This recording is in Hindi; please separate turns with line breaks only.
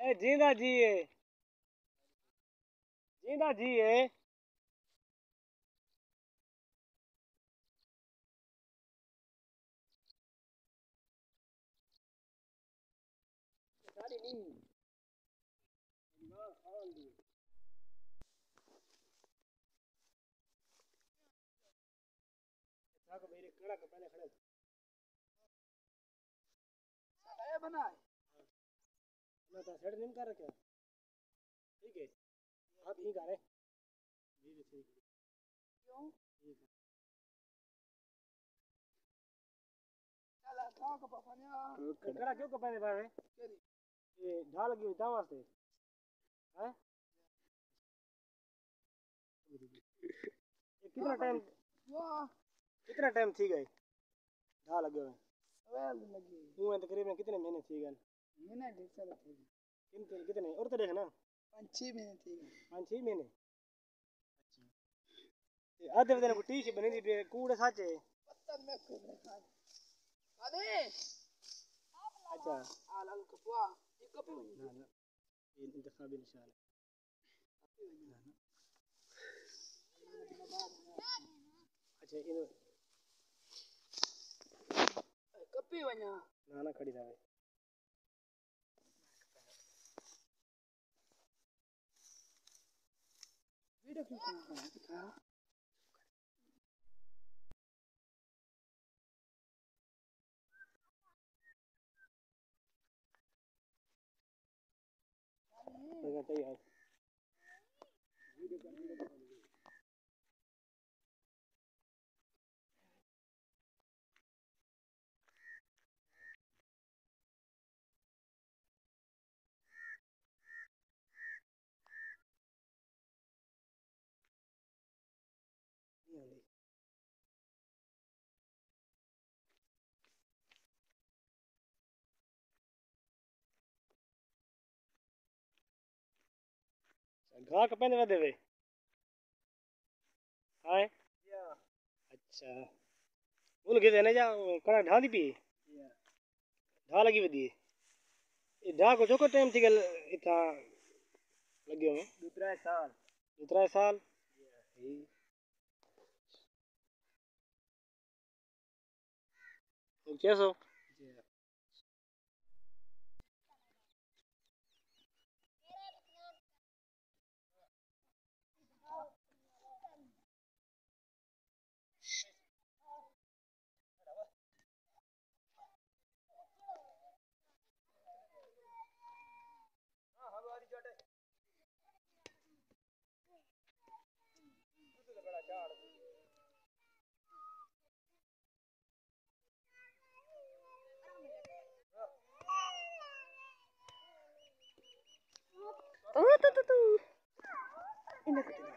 ए जींदा जी है जींदा जी है मेरे पहले खड़े
बना
ना तो सेट नहीं कर रखा ठीक है? आप ही करे जी ठीक है।
क्यों?
ठीक है।
को
कड़ा क्यों कपा दे भाई ये ढाल लगी हुई था वास्ते। हैं? कितना टाइम कितना टाइम थी गई? ढाल लगे हुए। यूँ है तकरीबन कितने महीने थी गए
महीना डेढ़ साल थी।
कितने कितने? और तो देखना।
पाँच छः महीने थी।
पाँच छह महीने? अच्छा। आधे बदले को टीश बनी थी कूड़े साचे।
पत्ता में को खा अबे
अच्छा।
आलम कपवा ये कपी
ना ना। ये इंतखाबी निशान अच्छा इन
कपी वना
ना ना खड़ी था भाई।
वीडियो क्यों करना है दिखा
लगा चाहिए नहीं घा कपेंदे वधे वे हाय
या
अच्छा। उन के देने जा कड़ा ढा दी पी?
या
ढा लगी वधी? ये ढा को चोको टाइम थी गल इथा लग्यो में
दूसरा साल।
दूसरा साल? छह お
っとっとっと。